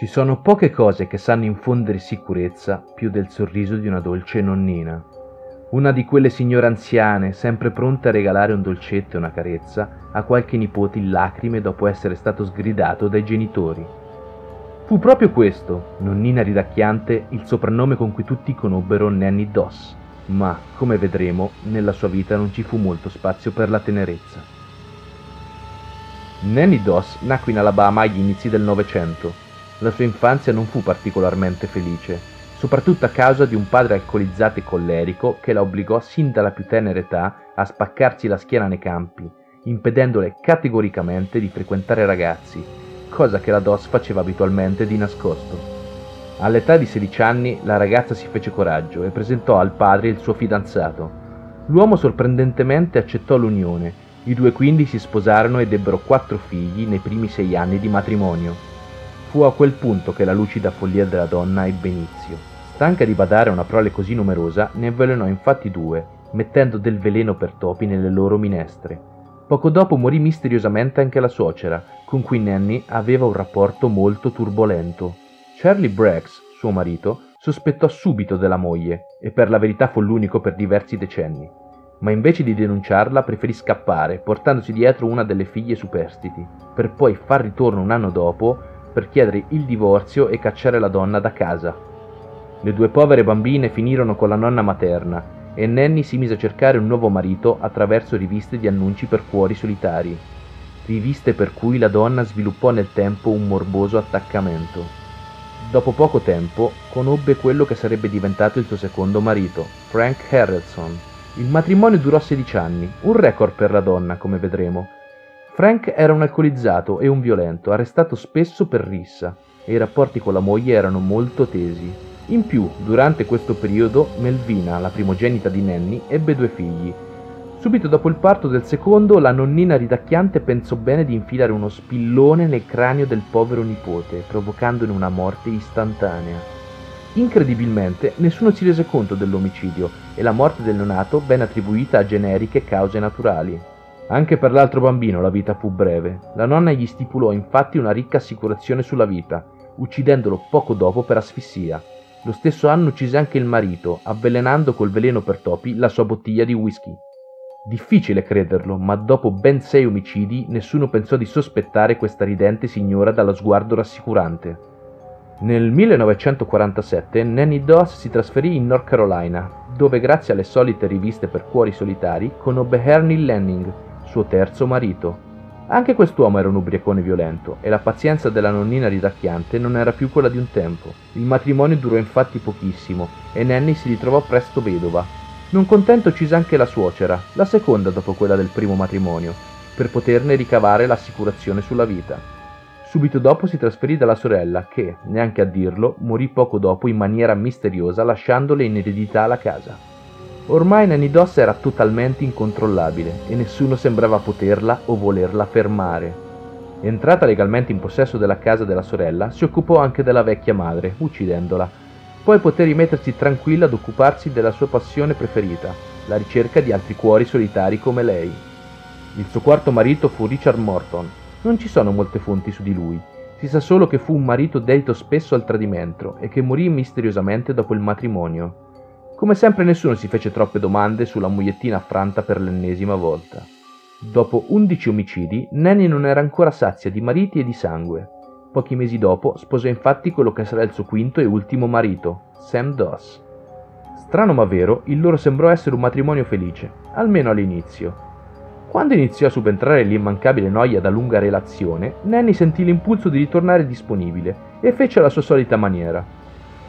Ci sono poche cose che sanno infondere sicurezza più del sorriso di una dolce nonnina. Una di quelle signore anziane, sempre pronte a regalare un dolcetto e una carezza a qualche nipote in lacrime dopo essere stato sgridato dai genitori. Fu proprio questo, nonnina ridacchiante, il soprannome con cui tutti conobbero Nanny Doss, ma, come vedremo, nella sua vita non ci fu molto spazio per la tenerezza. Nanny Doss nacque in Alabama agli inizi del Novecento la sua infanzia non fu particolarmente felice, soprattutto a causa di un padre alcolizzato e collerico che la obbligò sin dalla più tenera età a spaccarsi la schiena nei campi, impedendole categoricamente di frequentare ragazzi, cosa che la DOS faceva abitualmente di nascosto. All'età di 16 anni la ragazza si fece coraggio e presentò al padre il suo fidanzato. L'uomo sorprendentemente accettò l'unione, i due quindi si sposarono e ebbero quattro figli nei primi sei anni di matrimonio. Fu a quel punto che la lucida follia della donna ebbe inizio. Stanca di badare a una prole così numerosa, ne avvelenò infatti due, mettendo del veleno per topi nelle loro minestre. Poco dopo morì misteriosamente anche la suocera, con cui Nanny aveva un rapporto molto turbolento. Charlie Braggs, suo marito, sospettò subito della moglie, e per la verità fu l'unico per diversi decenni. Ma invece di denunciarla preferì scappare, portandosi dietro una delle figlie superstiti, per poi far ritorno un anno dopo per chiedere il divorzio e cacciare la donna da casa. Le due povere bambine finirono con la nonna materna e Nanny si mise a cercare un nuovo marito attraverso riviste di annunci per cuori solitari, riviste per cui la donna sviluppò nel tempo un morboso attaccamento. Dopo poco tempo conobbe quello che sarebbe diventato il suo secondo marito, Frank Harrelson. Il matrimonio durò 16 anni, un record per la donna, come vedremo, Frank era un alcolizzato e un violento, arrestato spesso per rissa, e i rapporti con la moglie erano molto tesi. In più, durante questo periodo, Melvina, la primogenita di Nanny, ebbe due figli. Subito dopo il parto del secondo, la nonnina ridacchiante pensò bene di infilare uno spillone nel cranio del povero nipote, provocandone una morte istantanea. Incredibilmente, nessuno si rese conto dell'omicidio e la morte del neonato venne attribuita a generiche cause naturali. Anche per l'altro bambino la vita fu breve. La nonna gli stipulò infatti una ricca assicurazione sulla vita, uccidendolo poco dopo per asfissia. Lo stesso anno uccise anche il marito, avvelenando col veleno per topi la sua bottiglia di whisky. Difficile crederlo, ma dopo ben sei omicidi nessuno pensò di sospettare questa ridente signora dallo sguardo rassicurante. Nel 1947 Nanny Doss si trasferì in North Carolina, dove grazie alle solite riviste per cuori solitari conobbe Ernie Lanning, suo terzo marito. Anche quest'uomo era un ubriacone violento e la pazienza della nonnina ridacchiante non era più quella di un tempo. Il matrimonio durò infatti pochissimo e Nanny si ritrovò presto vedova. Non contento uccise anche la suocera, la seconda dopo quella del primo matrimonio, per poterne ricavare l'assicurazione sulla vita. Subito dopo si trasferì dalla sorella che, neanche a dirlo, morì poco dopo in maniera misteriosa lasciandole in eredità la casa. Ormai Nanny Doss era totalmente incontrollabile e nessuno sembrava poterla o volerla fermare. Entrata legalmente in possesso della casa della sorella, si occupò anche della vecchia madre, uccidendola. Poi poté rimettersi tranquilla ad occuparsi della sua passione preferita, la ricerca di altri cuori solitari come lei. Il suo quarto marito fu Richard Morton. Non ci sono molte fonti su di lui. Si sa solo che fu un marito dedito spesso al tradimento e che morì misteriosamente dopo il matrimonio. Come sempre nessuno si fece troppe domande sulla mogliettina affranta per l'ennesima volta. Dopo undici omicidi, Nanny non era ancora sazia di mariti e di sangue. Pochi mesi dopo sposò infatti quello che sarà il suo quinto e ultimo marito, Sam Doss. Strano ma vero, il loro sembrò essere un matrimonio felice, almeno all'inizio. Quando iniziò a subentrare l'immancabile noia da lunga relazione, Nanny sentì l'impulso di ritornare disponibile e fece la sua solita maniera,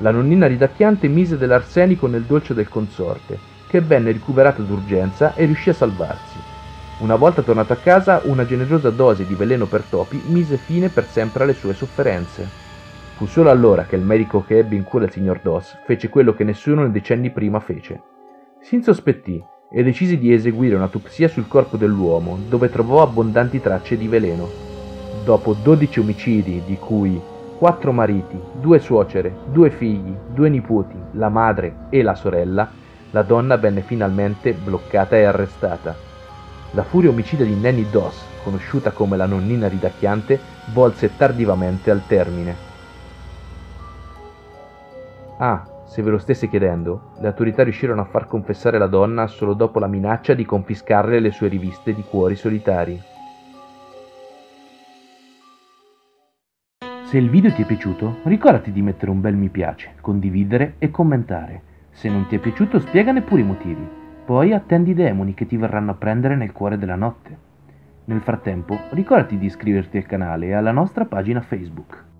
la nonnina ridacchiante mise dell'arsenico nel dolce del consorte, che venne ricoverato d'urgenza e riuscì a salvarsi. Una volta tornato a casa, una generosa dose di veleno per topi mise fine per sempre alle sue sofferenze. Fu solo allora che il medico che ebbe in cura il signor Doss fece quello che nessuno nei decenni prima fece. Si insospettì e decise di eseguire un'autopsia sul corpo dell'uomo, dove trovò abbondanti tracce di veleno. Dopo 12 omicidi, di cui quattro mariti, due suocere, due figli, due nipoti, la madre e la sorella, la donna venne finalmente bloccata e arrestata. La furia omicida di Nanny Doss, conosciuta come la nonnina ridacchiante, volse tardivamente al termine. Ah, se ve lo stesse chiedendo, le autorità riuscirono a far confessare la donna solo dopo la minaccia di confiscarle le sue riviste di cuori solitari. Se il video ti è piaciuto, ricordati di mettere un bel mi piace, condividere e commentare. Se non ti è piaciuto, spiegane pure i motivi. Poi attendi i demoni che ti verranno a prendere nel cuore della notte. Nel frattempo, ricordati di iscriverti al canale e alla nostra pagina Facebook.